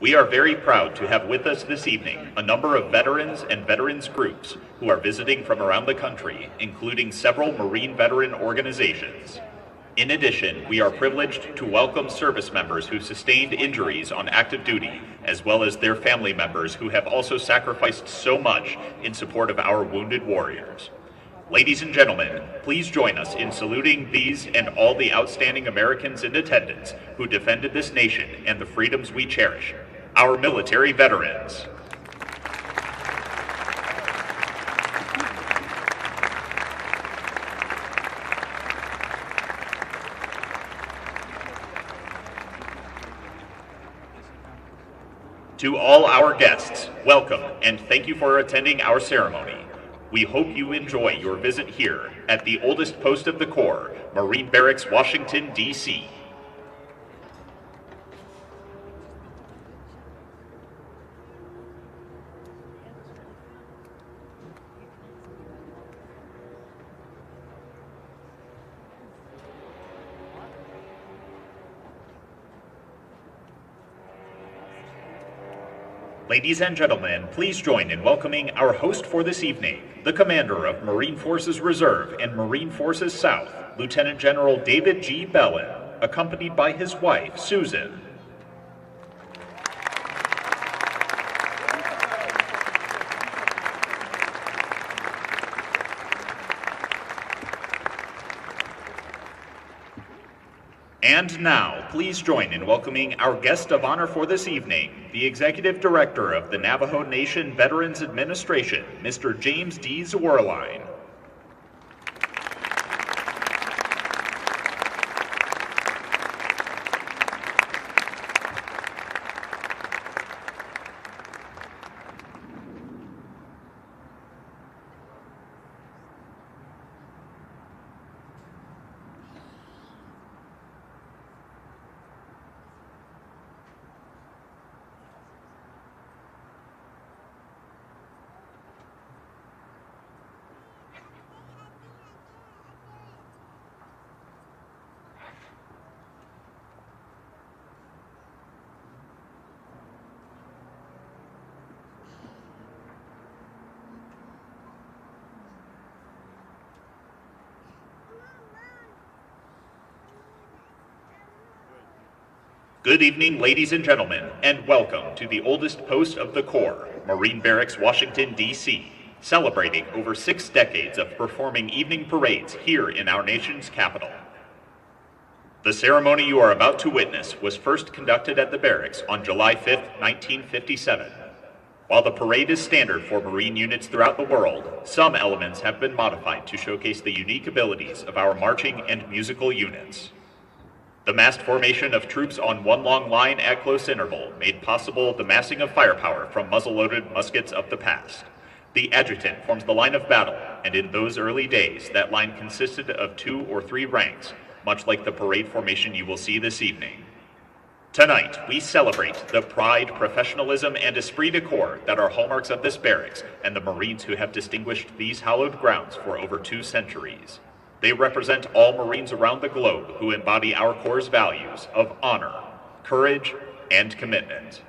We are very proud to have with us this evening a number of veterans and veterans groups who are visiting from around the country, including several Marine veteran organizations. In addition, we are privileged to welcome service members who sustained injuries on active duty, as well as their family members who have also sacrificed so much in support of our wounded warriors. Ladies and gentlemen, please join us in saluting these and all the outstanding Americans in attendance who defended this nation and the freedoms we cherish, our military veterans. To all our guests, welcome and thank you for attending our ceremony. We hope you enjoy your visit here at the oldest post of the Corps, Marine Barracks, Washington, D.C. Ladies and gentlemen, please join in welcoming our host for this evening, the Commander of Marine Forces Reserve and Marine Forces South, Lieutenant General David G. Bellon, accompanied by his wife, Susan. And now, please join in welcoming our guest of honor for this evening, the Executive Director of the Navajo Nation Veterans Administration, Mr. James D. Zwierlein. Good evening, ladies and gentlemen, and welcome to the oldest post of the Corps, Marine Barracks, Washington, D.C., celebrating over six decades of performing evening parades here in our nation's capital. The ceremony you are about to witness was first conducted at the barracks on July 5, 1957. While the parade is standard for Marine units throughout the world, some elements have been modified to showcase the unique abilities of our marching and musical units. The massed formation of troops on one long line at close interval made possible the massing of firepower from muzzle-loaded muskets of the past. The adjutant forms the line of battle, and in those early days, that line consisted of two or three ranks, much like the parade formation you will see this evening. Tonight, we celebrate the pride, professionalism, and esprit de corps that are hallmarks of this barracks and the Marines who have distinguished these hallowed grounds for over two centuries. They represent all Marines around the globe who embody our Corps' values of honor, courage, and commitment.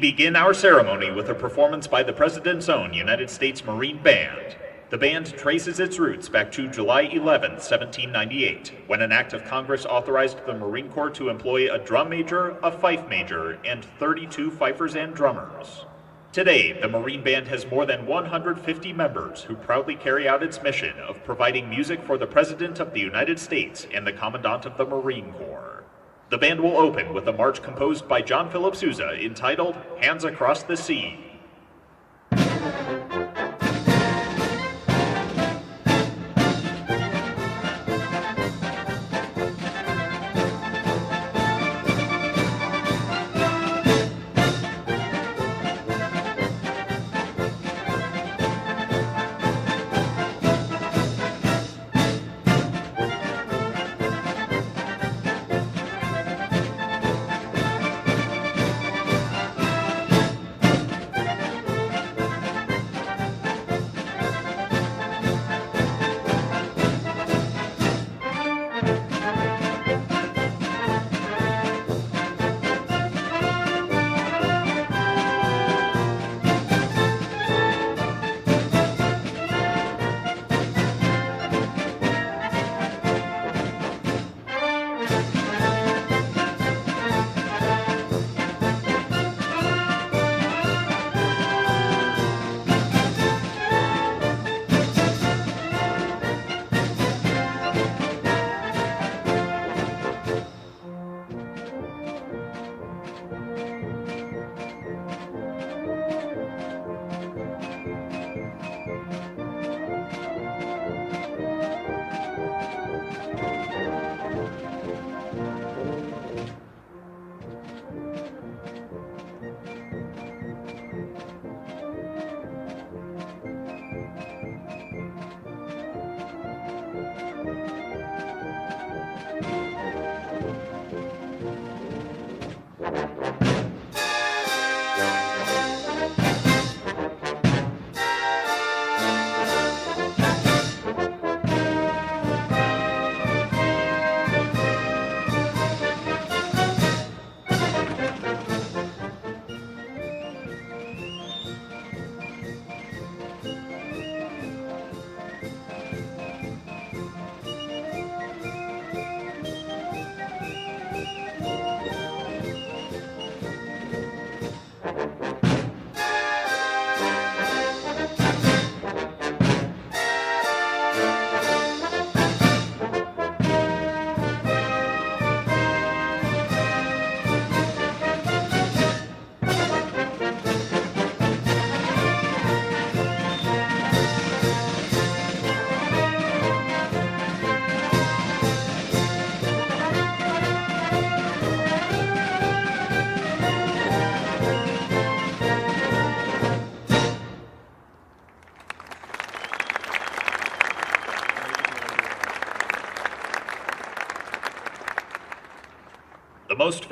Begin our ceremony with a performance by the President's own United States Marine Band. The band traces its roots back to July 11, 1798, when an act of Congress authorized the Marine Corps to employ a drum major, a fife major, and 32 fifers and drummers. Today, the Marine Band has more than 150 members who proudly carry out its mission of providing music for the President of the United States and the Commandant of the Marine Corps. The band will open with a march composed by John Philip Sousa entitled Hands Across the Sea.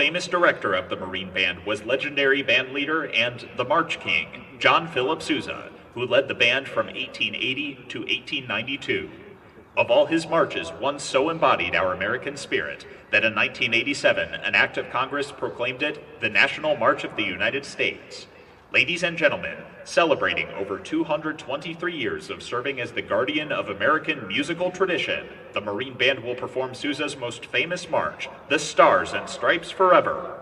Famous director of the Marine Band was legendary band leader and the March King, John Philip Sousa, who led the band from 1880 to 1892. Of all his marches, one so embodied our American spirit that in 1987 an act of Congress proclaimed it the National March of the United States. Ladies and gentlemen, celebrating over 223 years of serving as the guardian of American musical tradition, the Marine Band will perform Sousa's most famous march, The Stars and Stripes Forever.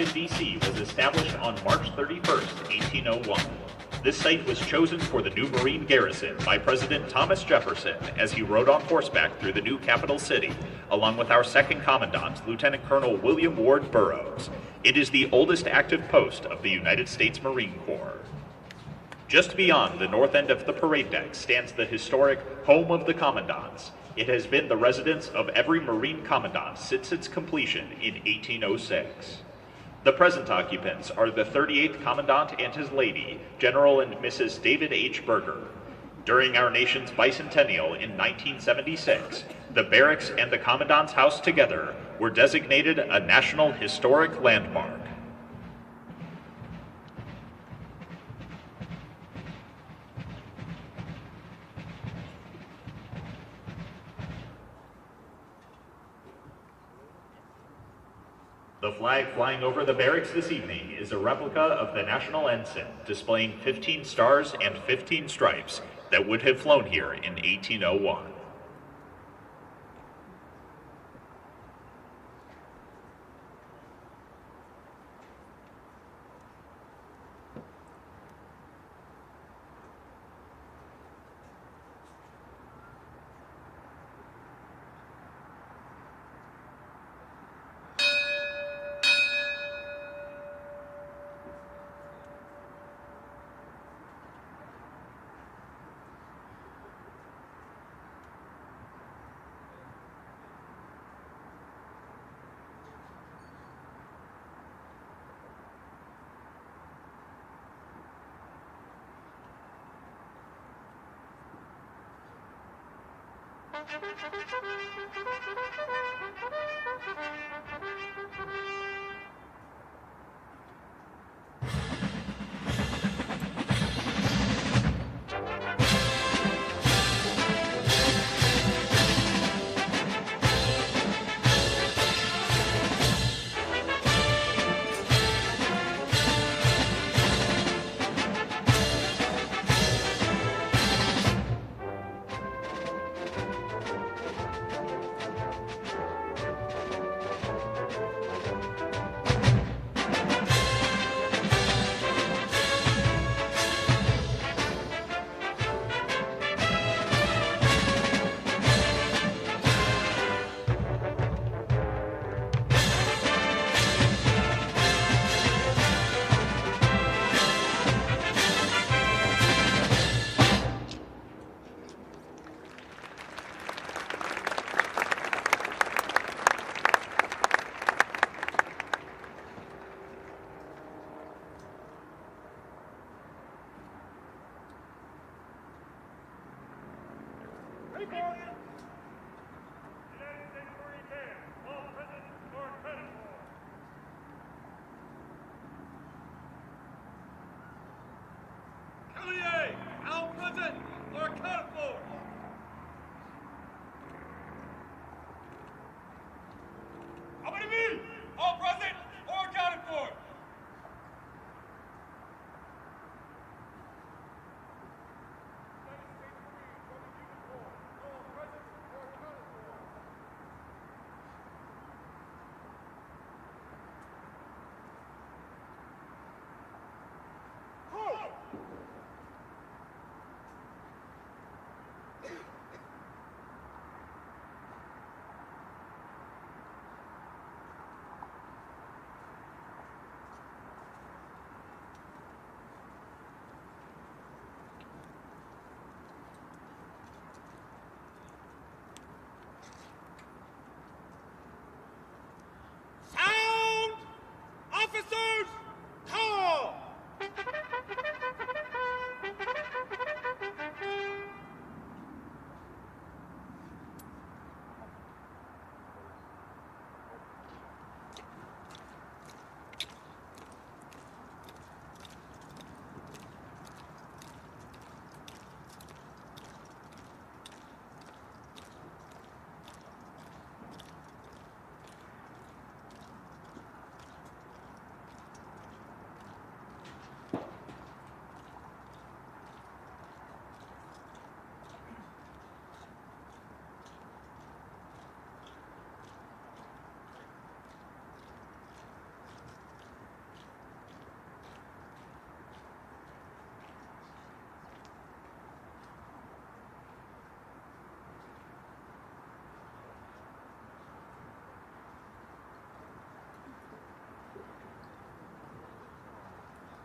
Washington, D.C. was established on March 31, 1801. This site was chosen for the new Marine garrison by President Thomas Jefferson as he rode on horseback through the new capital city, along with our second commandant, Lieutenant Colonel William Ward Burrows. It is the oldest active post of the United States Marine Corps. Just beyond the north end of the parade deck stands the historic Home of the Commandants. It has been the residence of every Marine Commandant since its completion in 1806. The present occupants are the 38th Commandant and his lady, General and Mrs. David H. Berger. During our nation's bicentennial in 1976, the barracks and the Commandant's house together were designated a National Historic Landmark. The flag flying over the barracks this evening is a replica of the national ensign, displaying 15 stars and 15 stripes that would have flown here in 1801. Thank you.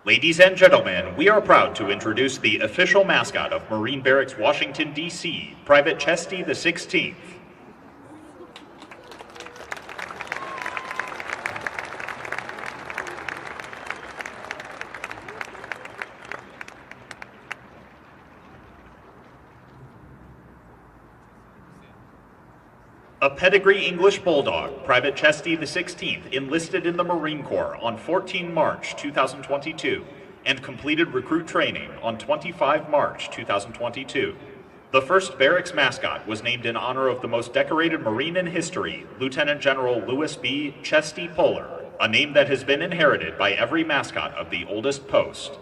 Ladies and gentlemen, we are proud to introduce the official mascot of Marine Barracks, Washington, D.C., Private Chesty the 16th. Pedigree English Bulldog, Private Chesty the 16th, enlisted in the Marine Corps on 14 March 2022 and completed recruit training on 25 March 2022. The first barracks mascot was named in honor of the most decorated Marine in history, Lieutenant General Louis B. Chesty Puller, a name that has been inherited by every mascot of the oldest post.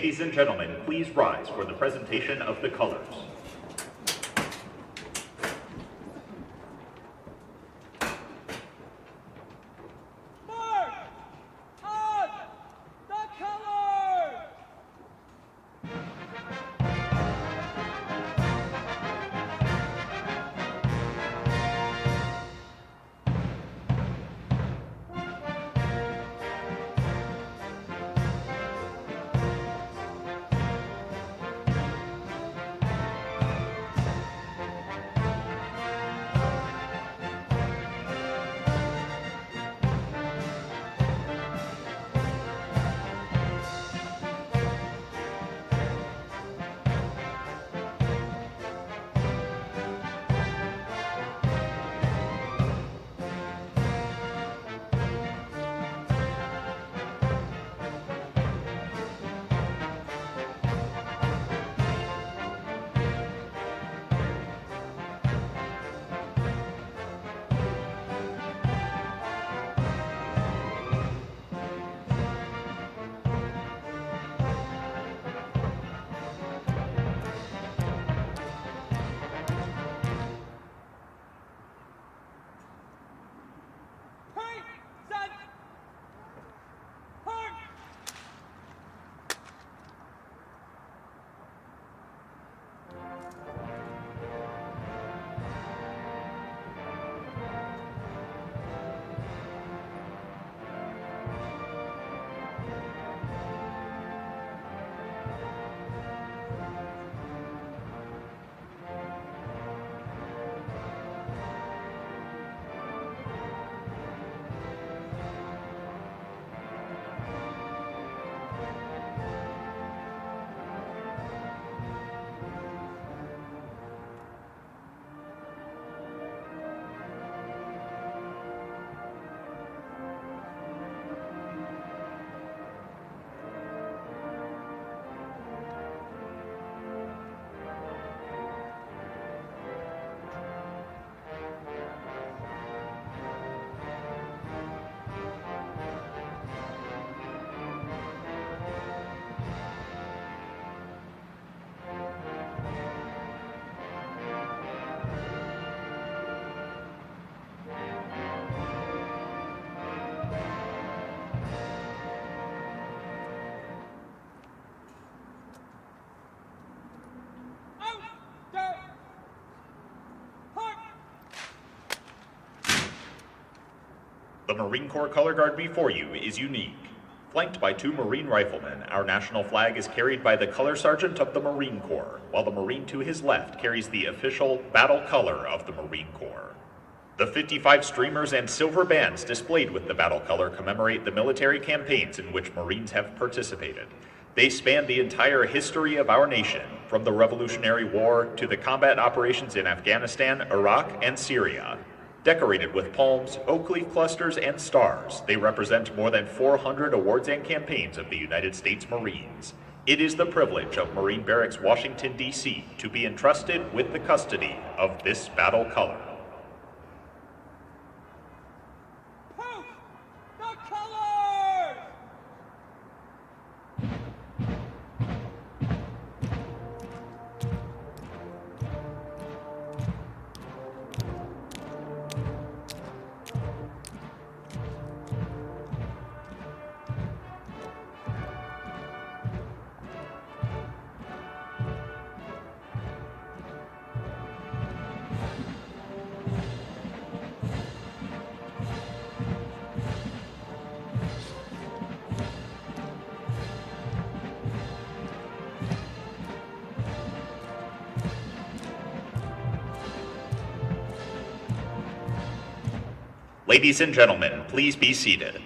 Ladies and gentlemen, please rise for the presentation of the colors. The Marine Corps color guard before you is unique. Flanked by two Marine riflemen, our national flag is carried by the Color Sergeant of the Marine Corps, while the Marine to his left carries the official battle color of the Marine Corps. The 55 streamers and silver bands displayed with the battle color commemorate the military campaigns in which Marines have participated. They span the entire history of our nation, from the Revolutionary War to the combat operations in Afghanistan, Iraq, and Syria. Decorated with palms, oak leaf clusters, and stars, they represent more than 400 awards and campaigns of the United States Marines. It is the privilege of Marine Barracks, Washington, D.C., to be entrusted with the custody of this battle color. Ladies and gentlemen, please be seated.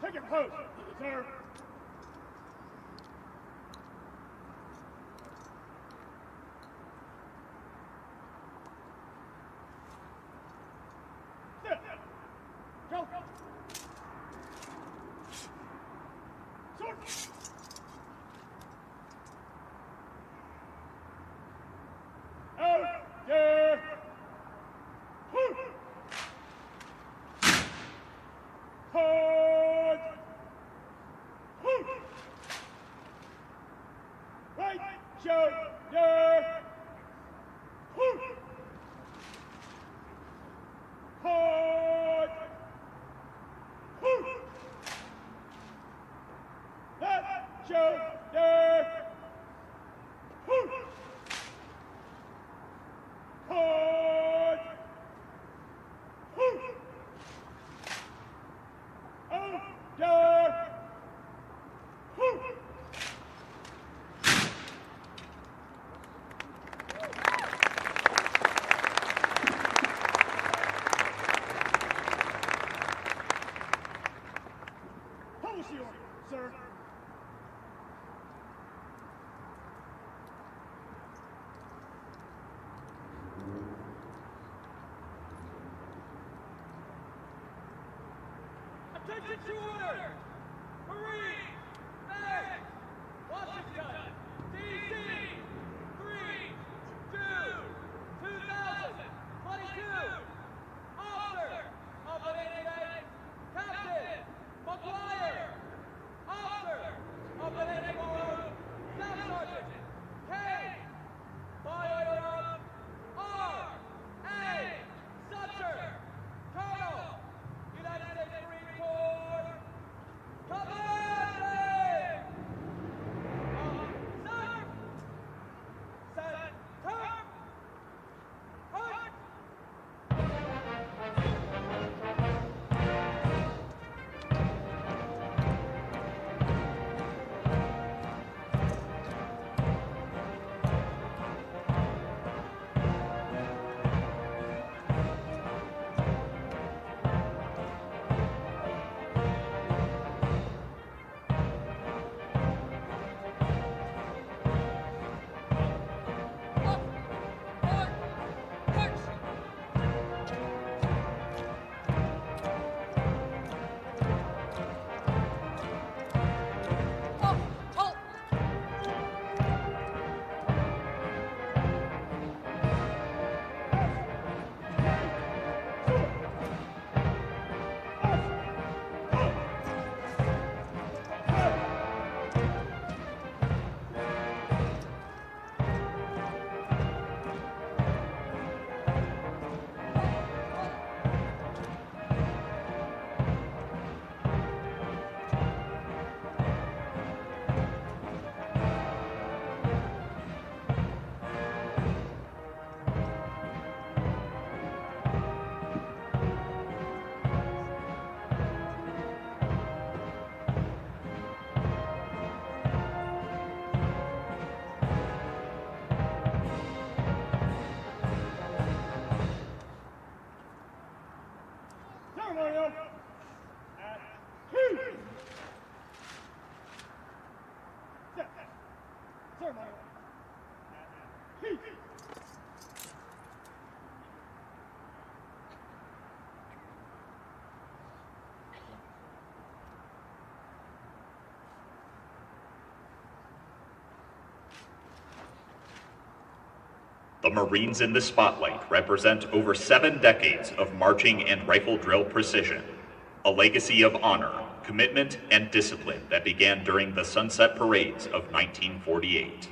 Take your post. Right Attention The Marines in the spotlight represent over seven decades of marching and rifle drill precision, a legacy of honor, commitment, and discipline that began during the Sunset Parades of 1948.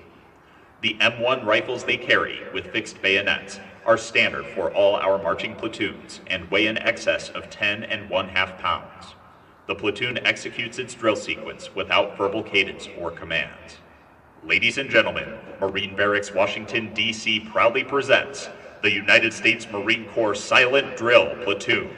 The M1 rifles they carry with fixed bayonets are standard for all our marching platoons and weigh in excess of 10 and one half pounds. The platoon executes its drill sequence without verbal cadence or commands. Ladies and gentlemen, Marine Barracks Washington, D.C. proudly presents the United States Marine Corps Silent Drill Platoon.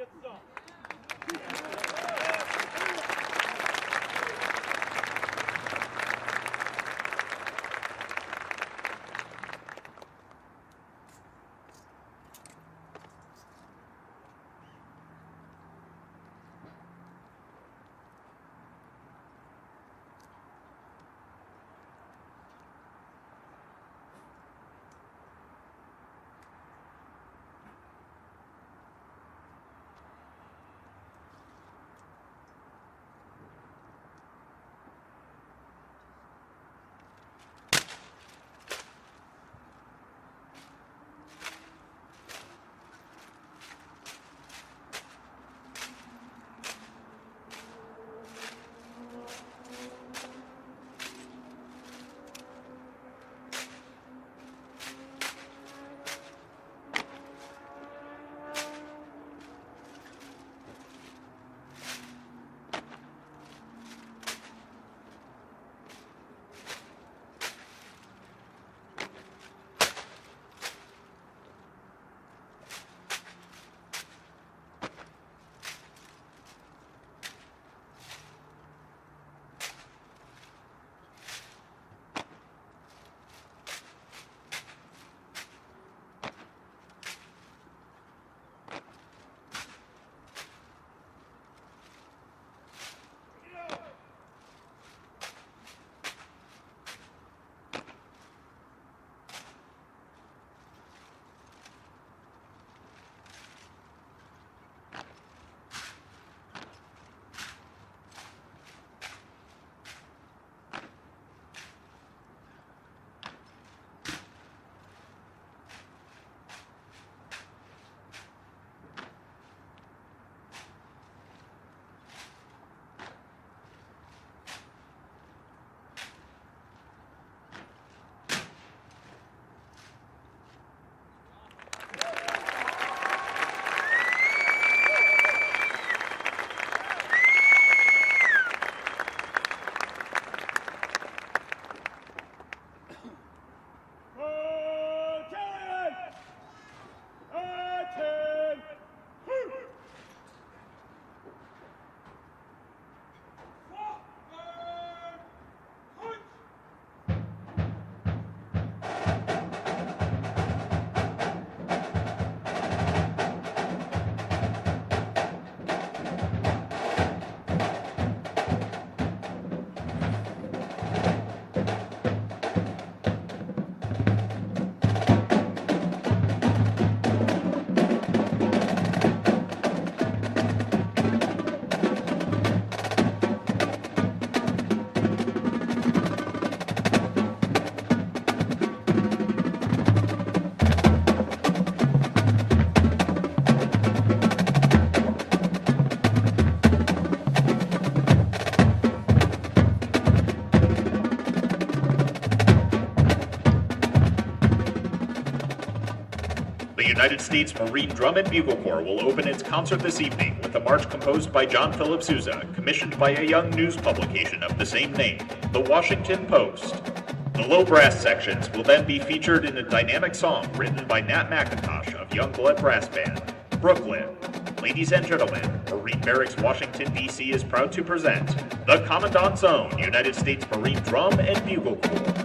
Get some. United States Marine Drum and Bugle Corps will open its concert this evening with a march composed by John Philip Sousa, commissioned by a young news publication of the same name, The Washington Post. The low brass sections will then be featured in a dynamic song written by Nat McIntosh of Youngblood Brass Band, Brooklyn. Ladies and gentlemen, Marine Barracks, Washington, D.C. is proud to present the Commandant's Own United States Marine Drum and Bugle Corps.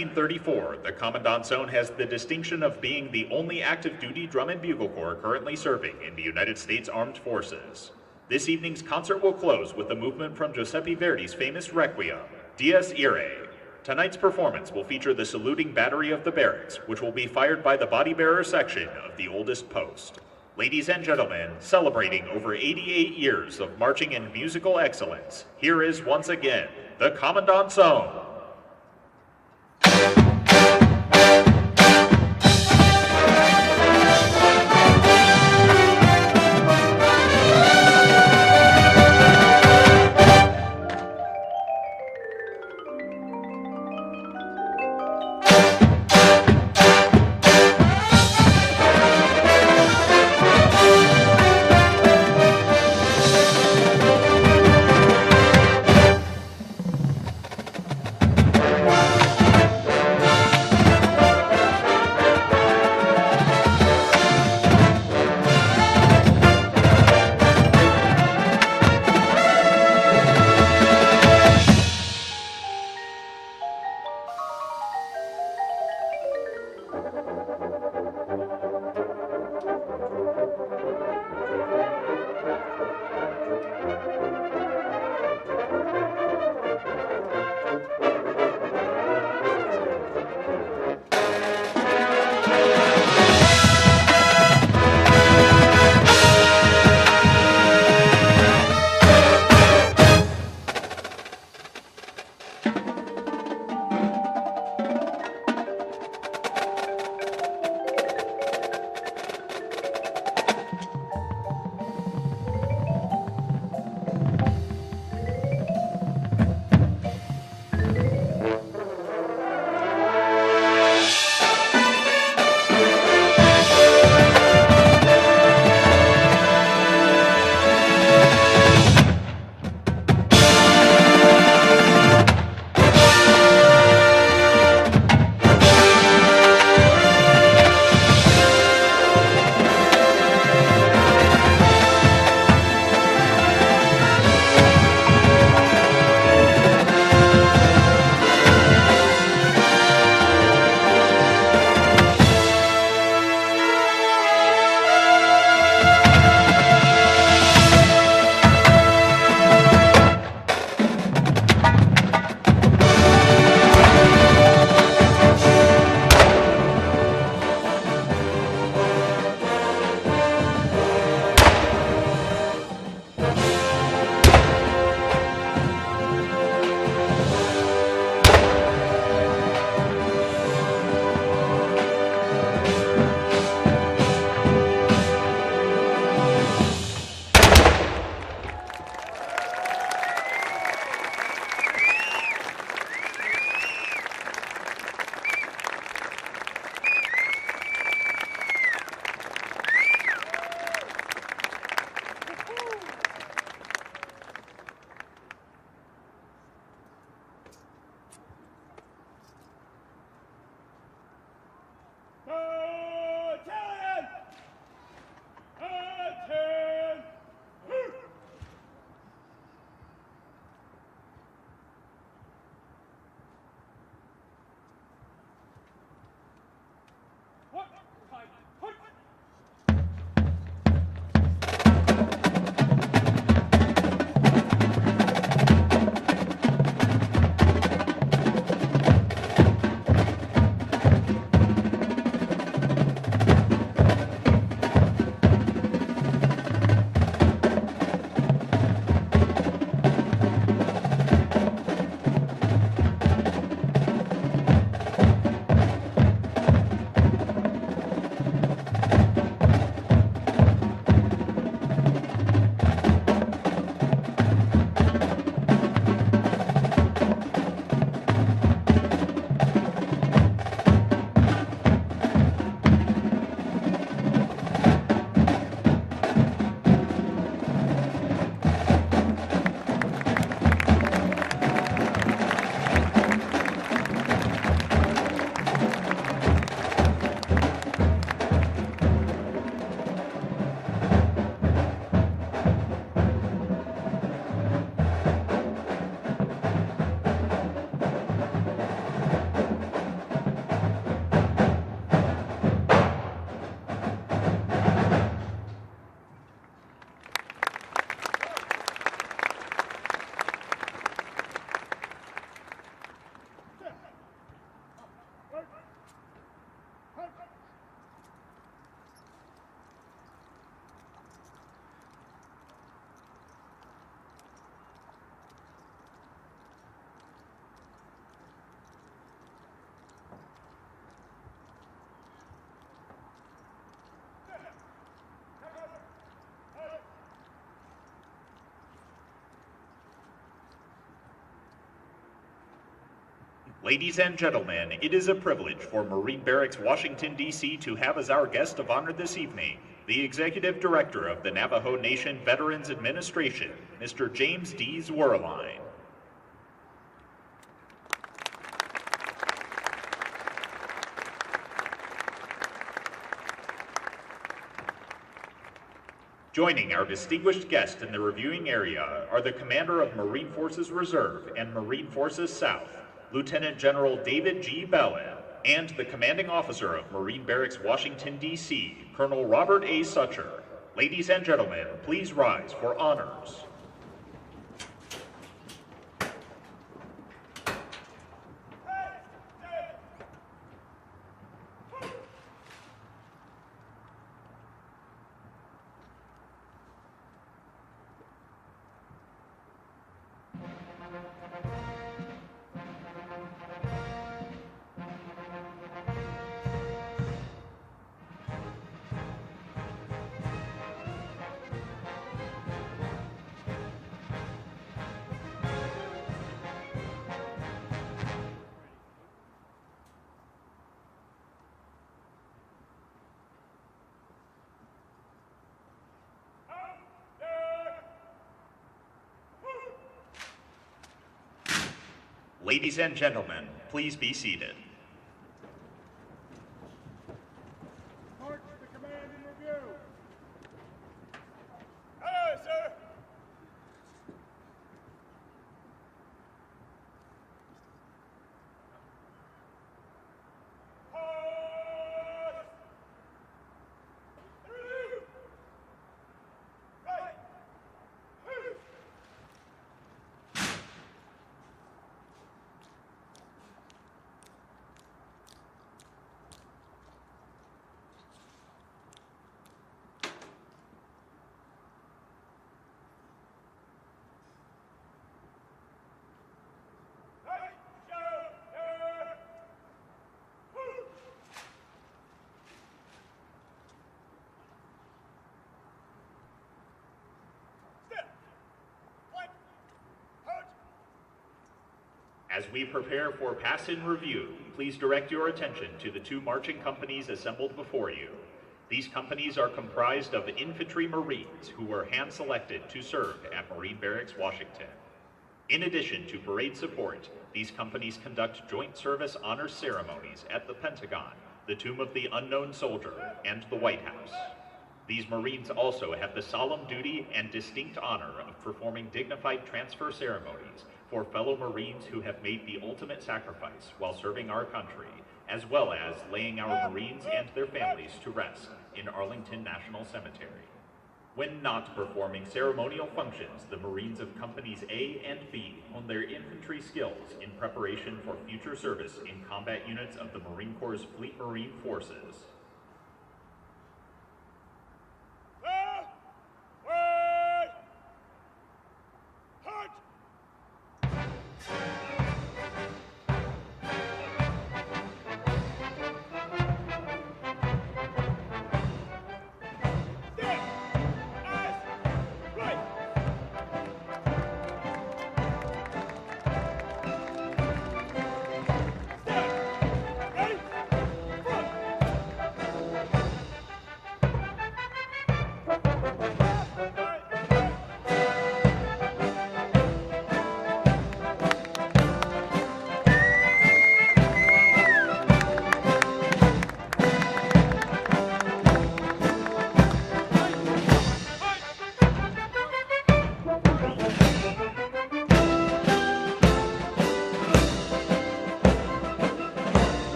1934, the Commandant's Own has the distinction of being the only active duty drum and bugle corps currently serving in the United States Armed Forces. This evening's concert will close with a movement from Giuseppe Verdi's famous Requiem, Dies Irae. Tonight's performance will feature the saluting battery of the barracks, which will be fired by the body bearer section of the oldest post. Ladies and gentlemen, celebrating over 88 years of marching and musical excellence, here is once again the Commandant's Own. Ladies and gentlemen, it is a privilege for Marine Barracks, Washington, D.C. to have as our guest of honor this evening the Executive Director of the Navajo Nation Veterans Administration, Mr. James D. Zwierlein. Joining our distinguished guest in the reviewing area are the Commander of Marine Forces Reserve and Marine Forces South, Lieutenant General David G. Bellon, and the Commanding Officer of Marine Barracks, Washington, D.C., Colonel Robert A. Sucher. Ladies and gentlemen, please rise for honors. Ladies and gentlemen, please be seated. We prepare for pass in review, please direct your attention to the two marching companies assembled before you. These companies are comprised of infantry Marines who were hand selected to serve at Marine Barracks, Washington. In addition to parade support, these companies conduct joint service honor ceremonies at the Pentagon, the Tomb of the Unknown Soldier, and the White House. These Marines also have the solemn duty and distinct honor of performing dignified transfer ceremonies for fellow Marines who have made the ultimate sacrifice while serving our country, as well as laying our Marines and their families to rest in Arlington National Cemetery. When not performing ceremonial functions, the Marines of Companies A and B hone their infantry skills in preparation for future service in combat units of the Marine Corps' Fleet Marine Forces.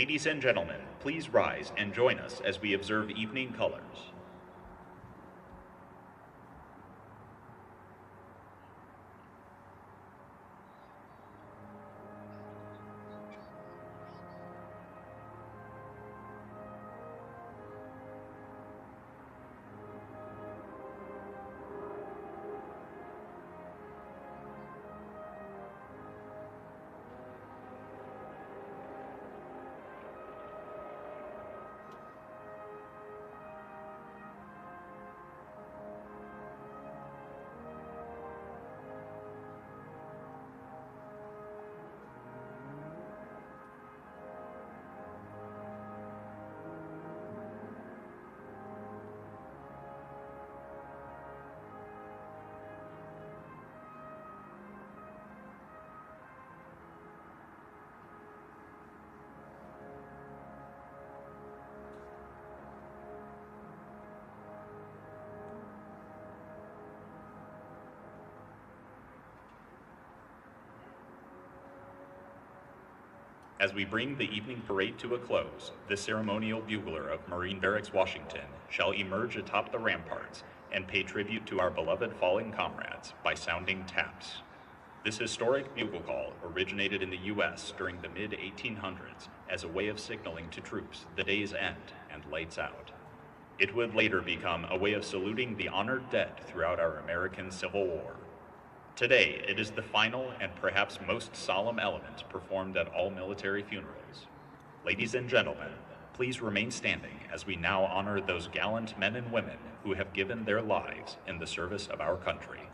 Ladies and gentlemen, please rise and join us as we observe evening colors. As we bring the evening parade to a close, the ceremonial bugler of Marine Barracks, Washington, shall emerge atop the ramparts and pay tribute to our beloved fallen comrades by sounding taps. This historic bugle call originated in the U.S. during the mid 1800s as a way of signaling to troops the day's end and lights out. It would later become a way of saluting the honored dead throughout our American Civil War. Today, it is the final and perhaps most solemn element performed at all military funerals. Ladies and gentlemen, please remain standing as we now honor those gallant men and women who have given their lives in the service of our country.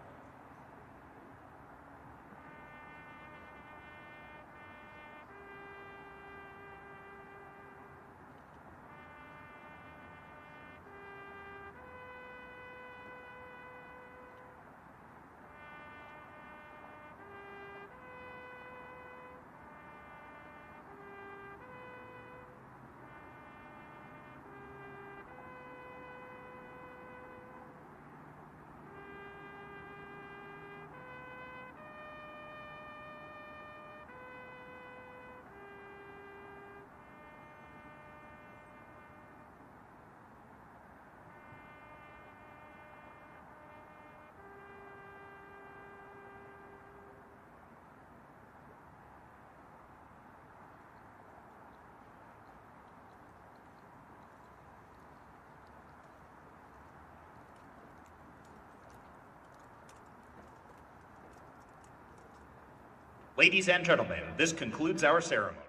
Ladies and gentlemen, this concludes our ceremony.